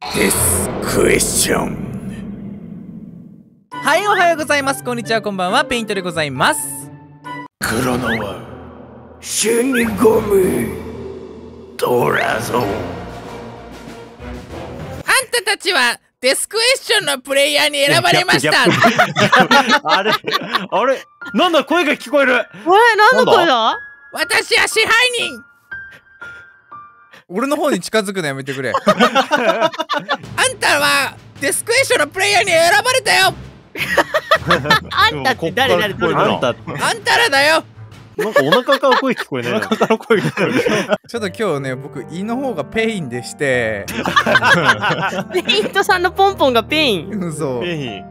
デスクエスチョンはいおはようございます。こんにちはこんばんは。ペイントでございます。クロノは死にゴム。トラゾあんたたちはデスクエスチョンのプレイヤーに選ばれました。あれあれなんだ声が聞こえる。あれ何の声だ？私は支配人俺の方に近づくのやめてくれ。あんたはデスクエスチョンのプレイヤーに選ばれたよ。あんたって誰誰誰あんた。あんたらだよ。なんかお腹から声聞こえないお腹から声聞こえるちょっと今日ね僕胃の方が pain でして。ペイントさんのポンポンが pain。うんそう pain。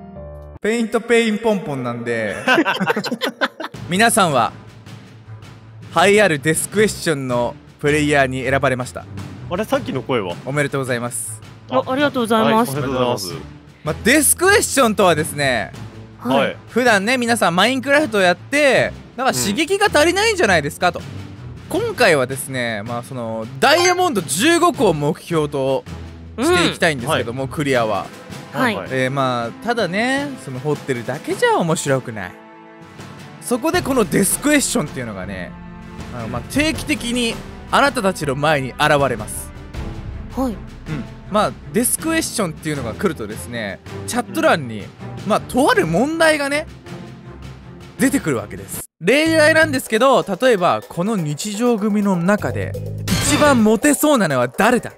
ペイント pain ポンポンなんで。皆さんは栄えあるデスクエスチョンのプレイヤーに選ばれました。あれさっきの声は？おめでとうございます、あありがとうございます、はいおめでとうございます。まあ、デスクエスチョンとはですねはい。普段ね皆さんマインクラフトやってなんか刺激が足りないんじゃないですか？と、今回はですねまあそのダイヤモンド15個を目標としていきたいんですけども、クリアは。はい。えー、まあただねその掘ってるだけじゃ面白くない。そこでこのデスクエスチョンっていうのがねあの、まあ、定期的にあなたたちの前に現れます。はい。うん。まあデスクエスチョンっていうのが来るとですねチャット欄に、まあとある問題がね出てくるわけです。例外なんですけど例えばこの日常組の中で一番モテそうなのは誰だ？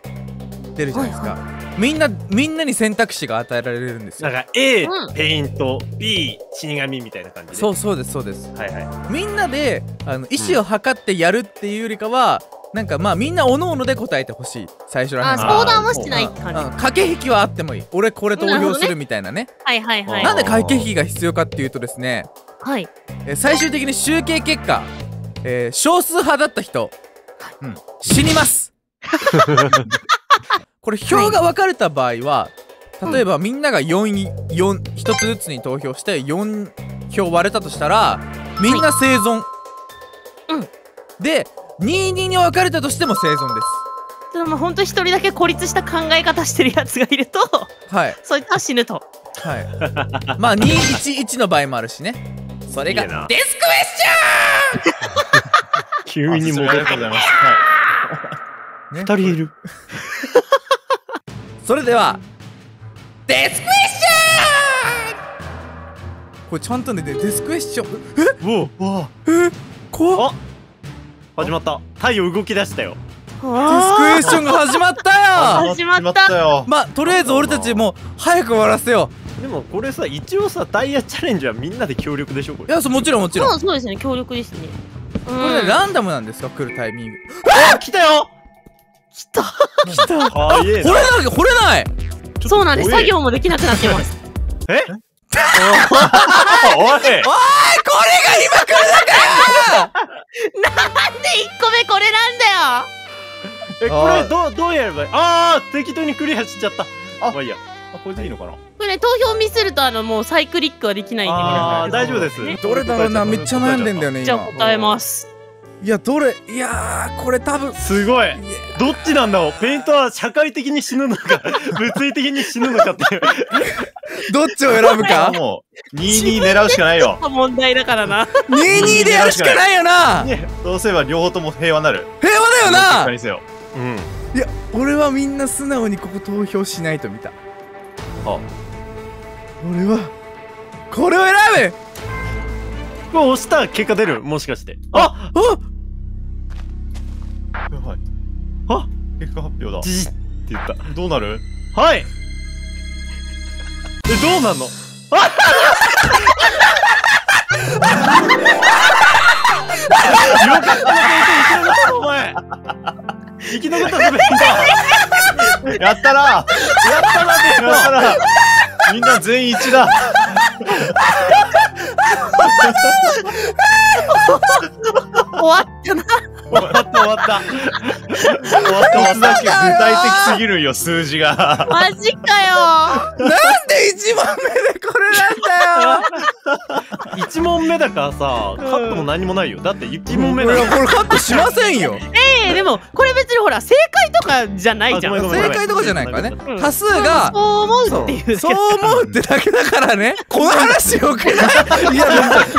出るじゃないですか、みんなみんなに選択肢が与えられるんですよ。なんか A、うん。ペイント B 死神みたいな感じで。そうそうですそうですはいはいみんなであの意思を測ってやるっていうよりかは、なんかまあみんなおのおので答えてほしい。最初らあへん相談はしてないって感じ。うん。駆け引きはあってもいい。俺これ投票するみたいなね。はいはいはい。なんで駆け引きが必要かっていうとですね、はい。えー最終的に集計結果、えー少数派だった人、うん、死にます。これ票が分かれた場合は例えばみんなが4 4 1つずつに投票して4票割れたとしたらみんな生存、うん。で22に分かれたとしても生存です。でも本当一人だけ孤立した考え方してるやつがいるとはい。そいつは死ぬと。はい。まあ211の場合もあるしね。それがデスクエスチ 急に戻っございますはョン、ね。二人いる。それではデスクエスチョン！これちゃんとねデデスクエスチョン。うわ怖っ。あ始まった。太陽動き出したよ。デスクエスチョンが始まったよ。始まったよ。まあとりあえず俺たちもう早く終わらせよでもこれさ一応さダイヤチャレンジはみんなで協力でしょこれ。ういやそうもちろんもちろん。そうそうですね。協力ですね。ここれねランダムなんですか来るタイミング。あ来たよ。来た。来た。掘れない掘れない。そうなんです。作業もできなくなってます。え？おい。おいこれが今来るなんで1個目これなんだよ。えこれどうどうやればいい？あー適当にクリアしちゃった。あ。まあいいや。あこれでいいのかな？これね投票ミスるとあのもうサイクリックはできないんで。あー皆大丈夫です。どれだろうな？めっちゃ悩んでんだよねじゃあ今。答えます。いやどれ？いやーこれ多分。すごい。どっちなんだろう？ペイントは社会的に死ぬのか物理的に死ぬのかっていう どっちを選ぶか？もう22狙うしかないよ。問題だからな。22でやるしかないよな。ねどうすれば両方とも平和になる。平和だよ結な果にせよ。うん。いや俺はみんな素直にここ投票しないと見た。あ。俺はこれを選ぶ。これ押したら結果出る？もしかして。ああ！はい。あ！結果発表だ。じじって言った。どうなる？はいえどうなんの？あよかったなペイント生き残ったお前。生き残ったぞペイントやったな。やったなペイントやったなみんな全員一致だ。終わったな終わった終わった。終わった終わっ一つだけ具体的すぎるんよ、数字が。マジかよ。なんで1問目でこれなんだよ。た。一問目だからさ、カットも何もないよ。だって一問目だ。よ。これこれカットしませんよ。ええでもこれ別にほら正解とかじゃないじゃん。正解とかじゃないからね。うん多数がそう思うそっていううそう思うってだけだからね。この話よくない。いや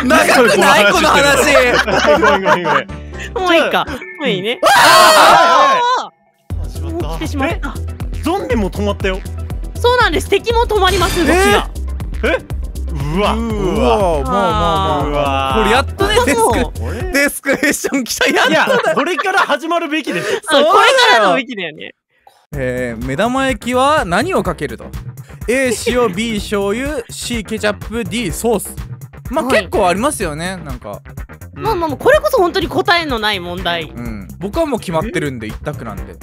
長くないこの話。ごめんごめんごめん。もういいか。もういいね。ああーもう来てしまった。ゾンビも止まったよ。そうなんです。敵も止まります動きが。え？うわ。うわ。もうもうもううわこれやっとねデスクデスクエッション来た。やっいやとだ、これから始まるべきです。そうこれからのべきだよね。えー、目玉焼きは何をかけると？A 塩 B 醤油 C ケチャップ D ソースまあ、はい結構ありますよねなんか。まあまあまあこれこそ本当に答えのない問題。うん。僕はもう決まってるんで一択なんで。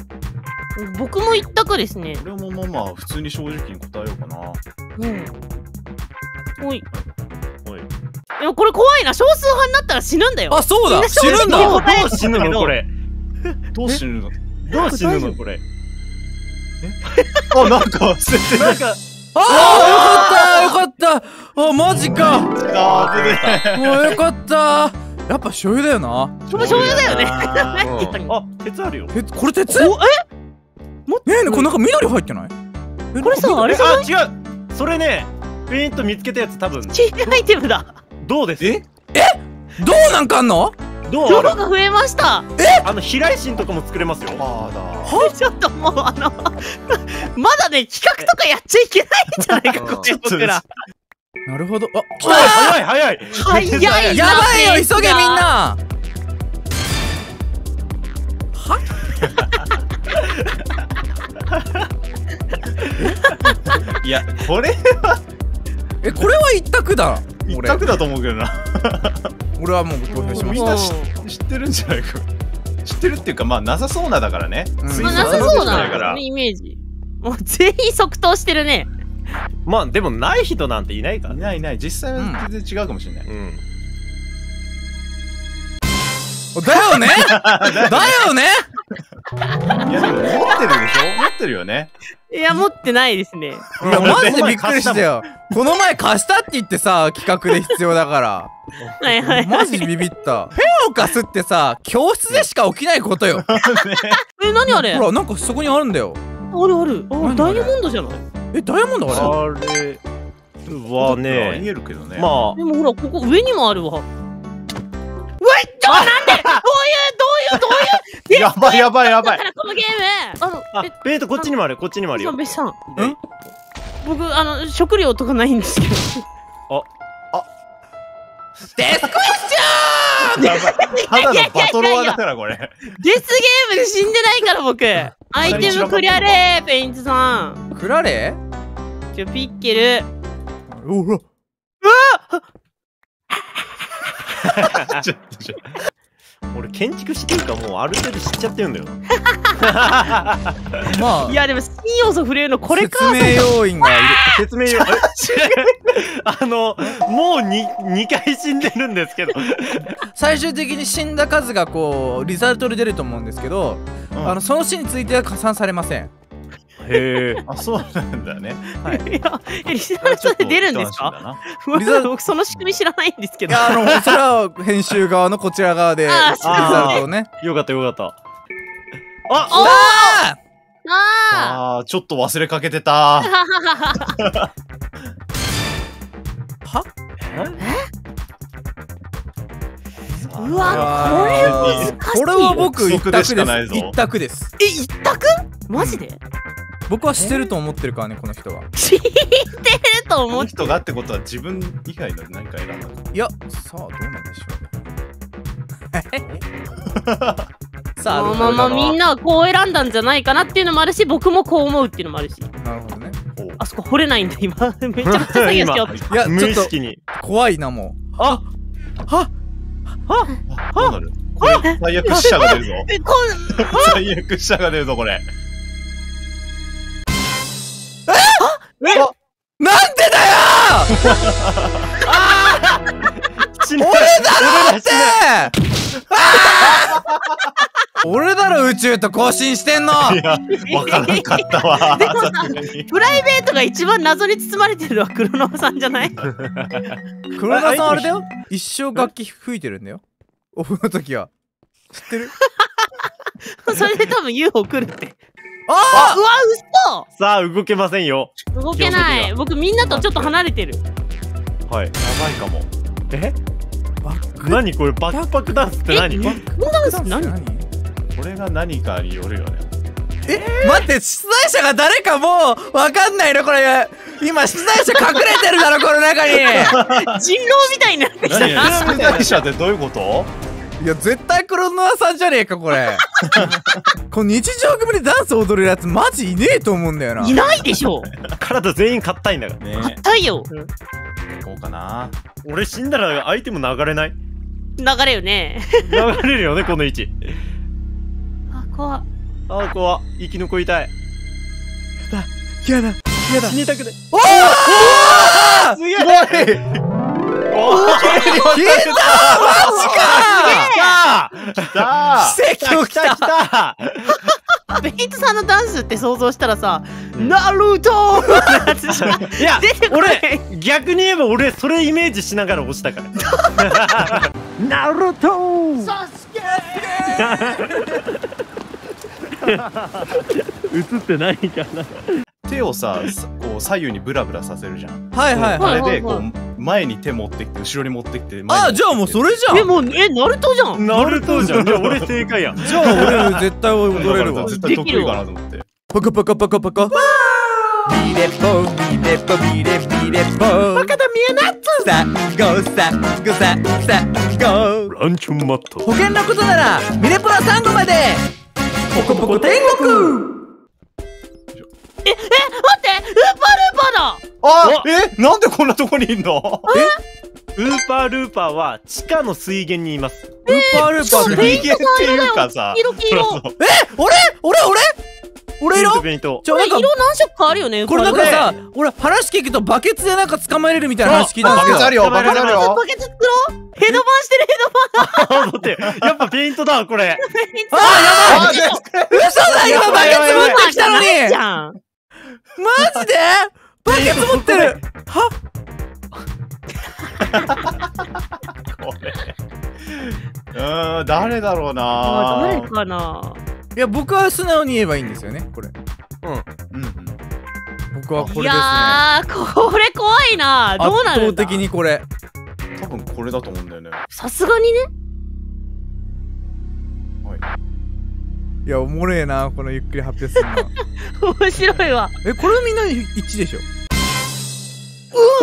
僕も一択ですね。俺もまあまあ、普通に正直に答えようかな。うん。おい。おい。でもこれ怖いな。少数派になったら死ぬんだよ。あそうだ。死ぬんだ。どう死ぬのこれ？どう死ぬの？どう死ぬのこれ？あ、なんか、なんか、あーよかったよかった。あマジか。あー、危ねもうよかった。やっぱ醤油だよな。醤油だよね。あ、鉄あるよ。えこれ鉄？おえ？もっねえねえこれなんか緑入ってない？えこれさあれえじゃない？あ、違う。それね、ペイント見つけたやつ多分、新アイテムだ。どうです？え？どうなんかあんの？どうが増えました。あの、飛来神とかも作れますよ。まだ。ちょっともうあの まだね企画とかやっちゃいけないんじゃないかこっち僕ら。なるほど。あ来あ早い早い。早い やばいよ急げみんな。いや、これ、えこれは一択だ。俺一択だと思うけどな。俺はもう投票しましみんな知知ってるんじゃないか。知ってるっていうか、まあ、なさそうなだからね。うん。推まあ測なさそうだから。なイメージ。もう全員即答してるね。まあでもない人なんていないからね。いないいない。実際は全然違うかもしれない。うん。ただよね？だよね？いや、でも持ってるでしょ？持ってるよね。いや持ってないですね。いやマジでびっくりしたよ。この前貸したって言ってさ企画で必要だから。はいはいマジビビった。ペンを貸すってさ教室でしか起きないことよ。え何あれ？ほらなんかそこにあるんだよ。あるある。あ何ダイヤモンドじゃない？えダイヤモンドあれ？あれはね。えるけどね。までもほらここ上にもあるわ。うわちょなんで？どういうやばいやばいやばい。だか。らこのゲーム。あのああペイントこっちにもあるこっちにもあるよ。べさん。ん？僕あの食料とかないんですけど。デスクエやばい。ただのバトロワだから、これ。デスゲームで死んでないから僕。アイテムクリアれーペイントさん。クラレちょピッケル。おほらちょっとちょっ俺建築士っていうかもうある程度知っちゃってるんだよ。まあ。いやでも新要素触れるのこれか。説明要員がいる説明よあのもう 2, 2回死んでるんですけど。最終的に死んだ数がこうリザルトで出ると思うんですけど、うん。あのその死については加算されませんへえあ、そうなんだね。い。やえリスナーさんで出るんですか？リザ僕その仕組み知らないんですけど。いやあのそれは編集側のこちら側でリあーザルトをね。よかったよかった。あああああ、ちょっと忘れかけてた。ー はうわこれ難しい。これは僕一択ででしかないぞ。す一択です。え一択？マジで？僕はしてると思ってるからねこの人は。知ってるとこ思っの人がってことは自分以外の何か選んだのいやさあどうなんでしょう さあまあまあまあみんなはこう選んだんじゃないかなっていうのもあるし僕もこう思うっていうのもあるし。なるほどね。あそこ掘れないんだ今。めちゃくちゃ作業しよういや無意識に。怖いなもう。あはどうなるこれ最悪死者が出るぞ。最悪死者が出るぞ、これ。よ死んだ俺だろって。俺だろ宇宙と交信してんの。いやわからんかったわ。プライベートが一番謎に包まれてるのは黒沼さんじゃない？黒田さんあれだよ。一生楽器吹いてるんだよ。オフの時は。知ってる？それで多分 UFO 来るってあうわさあ動けませんよ。嘘動けない。僕みんなとちょっと離れてる。はい。やばいかも。え？あバック？何これ？バック？パックダンスって何？バックこんなの何何？これが何かによるよね。え？待って出題者が誰かもうわかんないのこれ。今出題者隠れてるだろこの中に。人狼みたいになってきた。出題者ってどういうこと？いや絶対黒沼さんじゃねえかこれ。この日常組でダンス踊れるやつマジいねえと思うんだよな。いないでしょ。体全員硬いんだからね。たいよこうかな。俺死んだらアイテム流れない。流れよね。流れるよねこの位置。あ怖。っあー怖。っ生き残りたい。やだやだ死にたくない。おおすげえ。おー消えたマジか。来た奇跡起きた来た。ベイトさんのダンスって想像したらさ「ナルト!」のやつじゃんいや俺逆に言えば俺それイメージしながら押したから。ナルト 映ってないかな手をささこう左右にブラブラさせるじゃん。はいはいうんはいあれでこはいう前に手持ってきて後ろに持ってきてあじゃあもうそれじゃん。えもうえナルトじゃん。ナルトじゃん。いや俺正解やん。じゃあ俺絶対踊れるわ。絶対得意かなと思って。パカパカパカパカ。ビレポビレポビレビレポバカだ見えなっつさゴさゴささゴランチョンマット。保険のことならミレポラ3号まで。ポコポコ天国え待ってウーパールーパーだ。あえなんでこんなとこにいんの？ウーパールーパーは地下の水源にいます。ウーパールーパー水源っていうかさ。黄色黄色。え俺？俺？俺？俺ペイント色ペイント。ちょなんか色何色かあるよねこれなんかさ俺話聞くとバケツでなんか捕まえれるみたいな話聞いたんですけど。バケツあるよバケツあるよ。バケツ作ろう。ヘドバンしてるヘドバン。あ待って。やっぱペイントだこれ。ああで嘘だ今バケツ持ってきたのに。じゃんマジで？バケツ持ってる。は？これ。うーん誰だろうあ誰なかな？いや僕は素直に言えばいいんですよねこれ。うんうん。僕はこれですね。いやーこれ怖いな。どうなるんだ？圧倒的にこれ。多分これだと思うんだよね。さすがにねいやおもれえなこのゆっくり発表するの。面白いわ。えこれみんな一致でしょ？う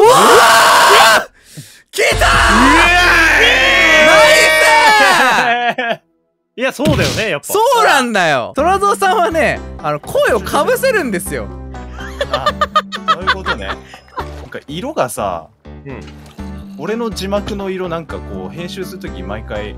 わ！ー！来たナイス！いやそうだよねやっぱ。そうなんだよ。虎蔵さんはねあの声をかぶせるんですよ。あそういうことね。なんか色がさ、うん。俺の字幕の色なんかこう編集するとき毎回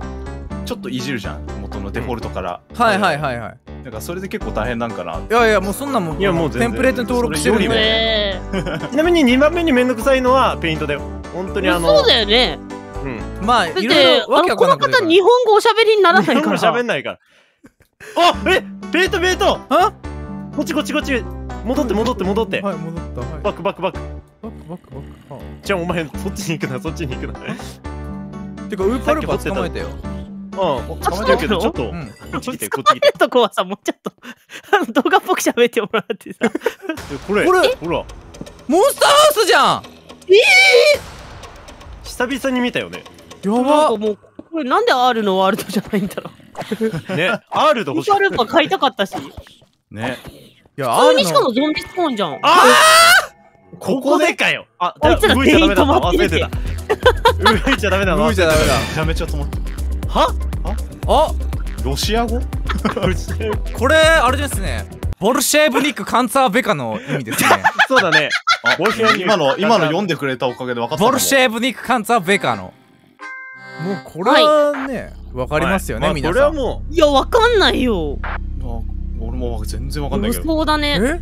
ちょっといじるじゃん元のデフォルトから、はいはいはいはい。なんかそれで結構大変なんかないやいやもうそんなんもんいやもうテンプレートに登録してるよりでえ ちなみに2番目にめんどくさいのはペイントだよ。本当にあのそうだよね。うん。まあだっていろいろわけあのこのわかんなくなる方日本語おしゃべりにならないから。喋んないから。あえ？ペイントペイント。あ？こっちこっちこっち。戻って戻って戻って。はい戻った。はい。バックバックバック。バックバックバック。はじゃあお前そっちに行くなそっちに行くな。あてかウーパールーパー捕まえたようん。捕まえてるけどちょっとこうん。っち来て捕まえこっち来てるとこはさもうちょっと あの動画っぽく喋ってもらってさ。えこれ。これ。ほら。モンスターハウスじゃん！久々に見たよね。やなんばかもうこれなんで R のワールドじゃないんだろう。ね R でウ欲しい。ルーパー買いたかったし。ね。いや普通にしかあもゾンビスポーンじゃん。あここでかよ。あこいつら動いちゃダメだ。全員止まっててた。動いちゃダメだ。の動いちゃダメだ。めちゃめちゃ止まって。るは？あ？ロシア語？これあれですね。ボルシェーブニックカンツァーベカの意味ですね。そうだね。あ今の今の読んでくれたおかげで分かったボルシェーブニックカンツァーベカの。もうこれはねわかりますよねまあ皆さん。これはもいやわかんないよ。あ俺も全然分かんないけど。そうだね。え？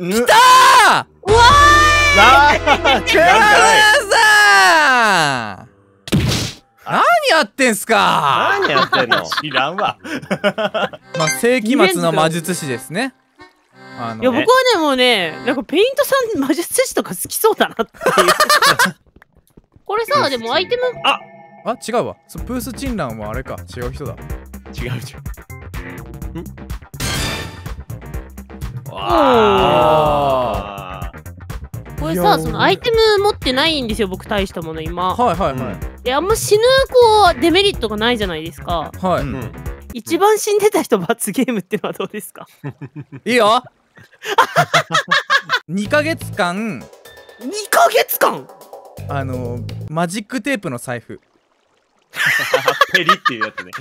来来たーうなあ違うんかいさ何やってんすか？何やってんの？知らんわ。まあ世紀末の魔術師ですね。あのいや僕はねもうねなんかペイントさん魔術師とか好きそうだなっていう。これさでもアイテム？あ違うわ。そプースチンランはあれか。違う人だ。違う違う。あいやこれさそのアイテム持ってないんですよ僕大したもの今。はいはいはい、であんま死ぬこうデメリットがないじゃないですか。はい、うん。うん一番死んでた人罰ゲームってのはどうですか？いいよ。2ヶ月間。2ヶ月間？あのマジックテープの財布。ー ペリっていうやつね。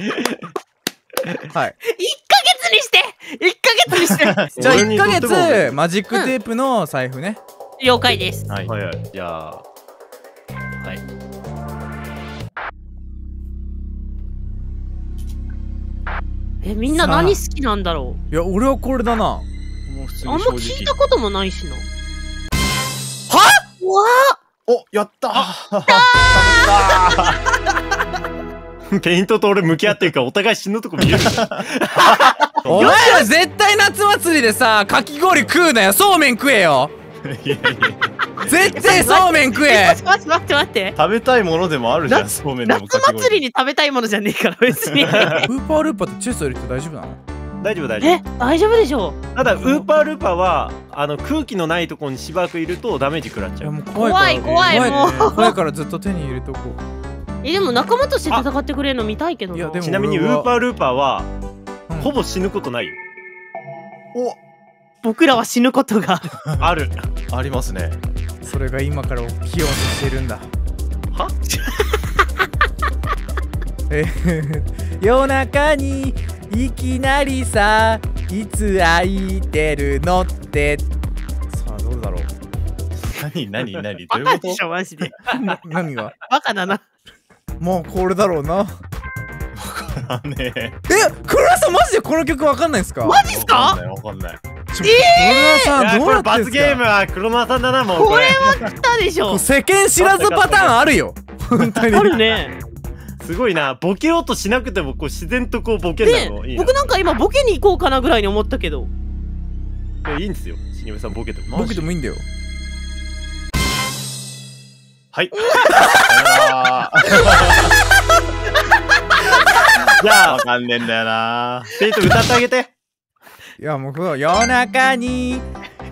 はい。1ヶ月にして！1ヶ月にして！じゃあ1俺にとヶ月マジックテープの財布ね、了解です。はい。はいはい。じゃあ。はい。えみんな何好きなんだろいや俺はこれだな。もう普通うあんま聞い。たこともないしな。は？わお、やった。ペイントと俺向き合ってるからお互い死ぬとこ見える。お前ら絶対夏祭りでさかき氷食うなよ。そうめん食えよ絶対そうめん食え。待って待って待って待って。食べたいものでもあるじゃん、そうめんでも夏祭りに食べたいものじゃねえから別に。ウーパールーパーってチェスト入れて大丈夫なの？大丈夫大丈え大丈夫でしょ夫ただウーパールーパーはあの空気のないところにしばらくいるとダメージ食らっちゃう。いやもう怖いから怖い怖いもう。怖いからずっと手に入れとこえでも仲間として戦ってくれるの見たいけどな。いやでもちなみにウーパールーパーはうん。ほぼ死ぬことないよ僕らは死ぬことが。ある。ありますね。それが今から起きようとしてるんだ。は？え夜中にいきなりさいつ空いてるのって。さあどうだろう。何何何？どういうバカことでしょマジで。な何が？バカだな。もうこれだろうな。あね。え。え黒田さんマジでこの曲わかんないんすか？マジっすか？わかんないわかんない。ちょ黒田いやさんどうやってんすか？ゲームは黒沼さんだなもうこれ。これは来たでしょ。世間知らずパターンあるよ。本当に。あるね。すごいな。ボケようとしなくてもこう自然とこうボケるでのいいな。僕なんか今ボケに行こうかなぐらいに思ったけど。いやいいんですよ。しげめさんボケても。僕でもいいんだよ。はい。あじゃー。わあかんねえんだよな。ペイト歌ってあげていやもう夜中に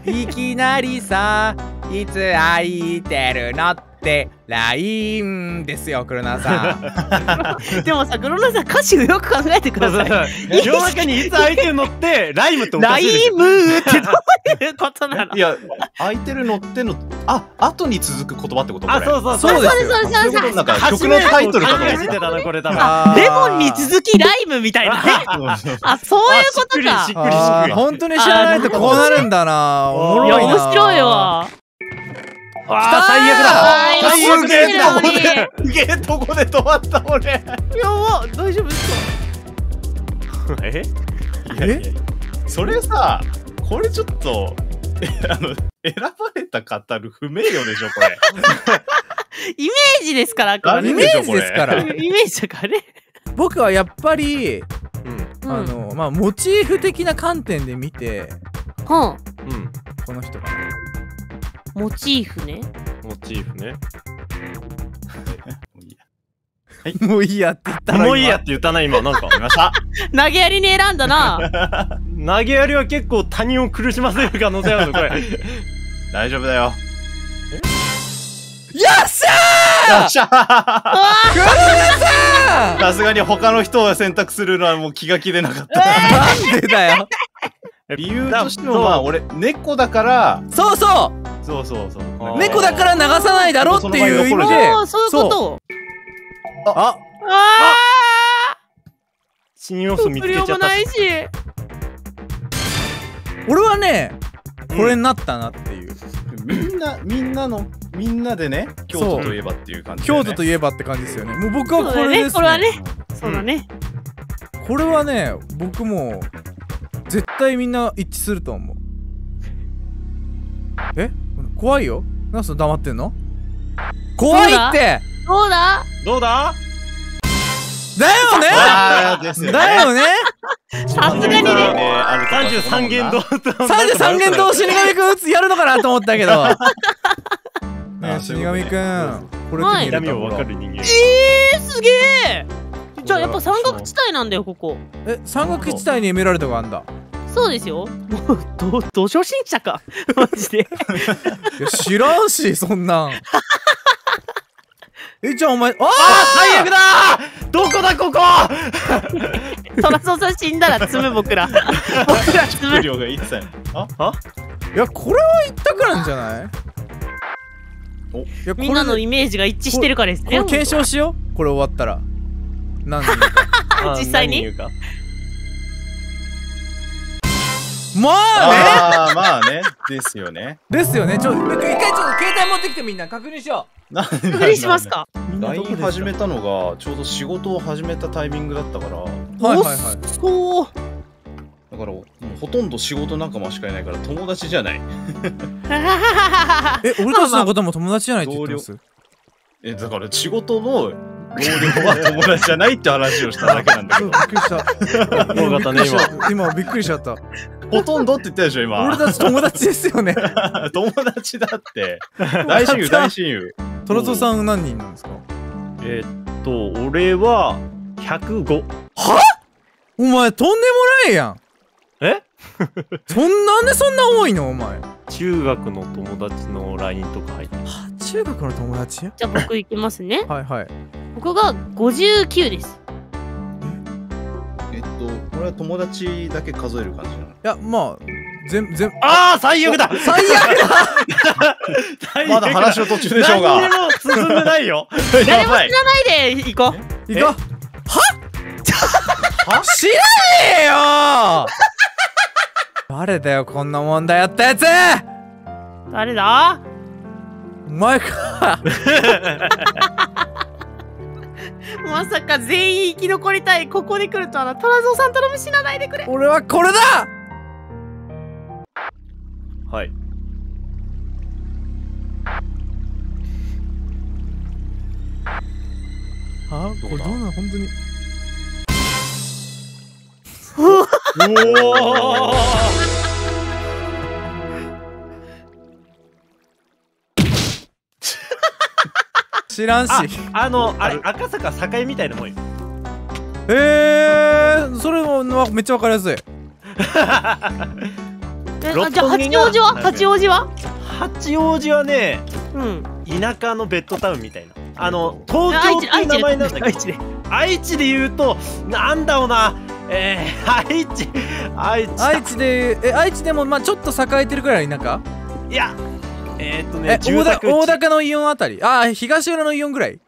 いきなりさいつ空いてるのって LINE ですよ黒田さん でもさ黒田さん歌詞をよく考えてください世の中にいつ空いてるのってライムっておかラしいでしょイムってどういうことなのいや、空いてるのっての、あ、後に続く言葉ってことこれ。あそうそうそうですよそうそうですなんか曲のタイトルかと思ってたなこれ多分レモンに続きライムみたいなねあそういうことかあしっくりしっくりしっくりあー本当に知らないとこうなるんだなおもろいな面白いわあー最悪だ最悪今すげえだな。のにすげえとこで止まった俺。やば大丈夫ですか？え？いやいやいやそれさ、これちょっと、え あの、選ばれた語る不名誉でしょ、これ。イメージですからあくまでイメージですから。イメージだからね。僕はやっぱり、うん。あのまあモチーフ的な観点で見てはうん。この人かなあモチーフね。モチーフね。もういいや。って言ったら今もういいやって言ったな今。なんか来ました？投げやりに選んだな。投げやりは結構他人を苦しませる可能性あるのこれ。大丈夫だよ。よっしゃよっしゃー！ー！さすがに他の人を選択するのはもう気が気でなかった。なんでだよ。理由としてもまあ俺猫だから。そうそそうそうそうあー。う猫だから流さないだろっていう意味で。ああそういうこと。あ。あ。新要素見つけちゃった。ないし俺はねこれになったなっていう、みんなみんなのみんなでね京都といえばっていう感じね、京都といえばって感じですよね。もう僕はこれです、ね、ねこれはね。そうだね。これはね僕も絶対みんな一致すると思う。え？怖いよ。なんでその黙ってんの？怖いって！どうだ。どうだ？だよね！あーですよね。だよね！さすがにね。ねあるとか33元堂と33元堂死神くん打つやるのかなと思ったけど。ねあ死神くんこれはい。痛みを分かる人間。えー、すげえ。じゃあやっぱ山岳地帯なんだよ、ここ。え山岳地帯にエメラルドがあんだそうですよ。もう、ど、土初心者か。マジで。いや知らんしそんなん。えじゃあお前ああ最悪だー！どこだここ！トラソさん死んだら積む僕ら。僕ら積む。量が一切あ？いやこれは一択なんじゃない？お？いやみんなのイメージが一致してるからですね。これ検証しよう。これ終わったら。何人か。あ実際に？何言うかまあね。まあね。ですよね。ですよね。ちょ一回ちょっと携帯持ってきてみんな確認しよなん確認しますか？うみんなどこ LINE 始めたのがちょうど仕事を始めたタイミングだったから。はいはいはいそう。だからもうほとんど仕事仲間しかいないから友達じゃない。え俺たちのことも友達じゃないって言ってます？えだから仕事の同僚は友達じゃないって話をしただけなんだけうんど。びっくりした。よかったね今今びっくりしちゃったほとんどって言ったでしょ今。俺たち友達ですよね。友達だって。大親友大親友。トラトさん何人なんですか？えーっと俺は105お前とんでもないやん。え？そんなんでそんな多いの？お前。中学の友達の LINE とか入って。中学の友達？じゃあ僕行きますね。はいはい。僕が59です。れは友達だけ数える感じなの？いやまあ全全ああ最悪だ！最悪だ！最悪まだ話の途中でしょうが。何にも進んでないよ。誰も知らないで行こう。行こうは？は？知らねえよ！誰だよこんな問題やったやつ！誰だ？お前か まさか全員生き残りたい。ここで来るとはな。トラゾーさん頼む死なないでくれ。俺はこれだはいあこれどうなの？本当におお知らんし。ああのあれ赤坂栄みたいなもんよ。えー、それもまめっちゃわかりやすい。じゃあ八王子は？八王子は？八王子はねうん。田舎のベッドタウンみたいな。あの東京っていう名前なんだけど愛知で。愛知で言うとなんだろうな。えー、愛知。愛知愛知でえ愛知でもまあちょっと栄えてるくらいの田舎？いやえー、っとえね住大高大高のイオンあたり？あー東浦のイオンぐらい。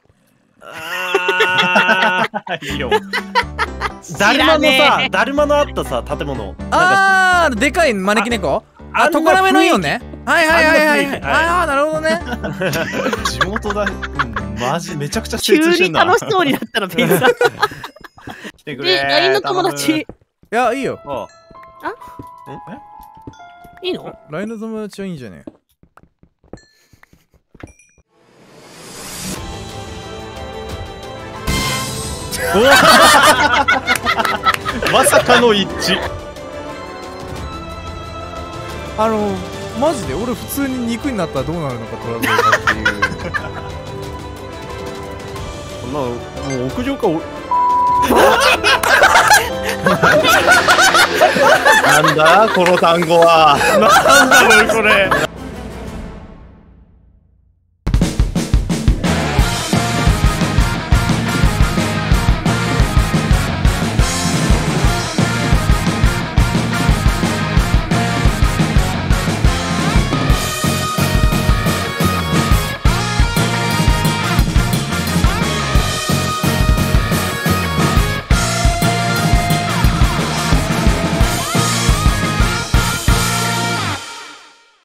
あーいいよ。だるまのさだるまのあったさ建物。あーでかい招き猫？あ常滑のイオンね。はいはいはいはいはい。ああなるほどね。地元だ、うん、マジめちゃくちゃ急精通してんな。に楽しそうになったらペンさん。来てくれで、LINE の友達？いやいいよ。あいいの？LINE の友達はいいんじゃね？まさかの一致。あのマジで俺普通に肉になったらどうなるのかトラブルかっていう。こんなのもう屋上かお。なんだこの単語は。なんだろうこれ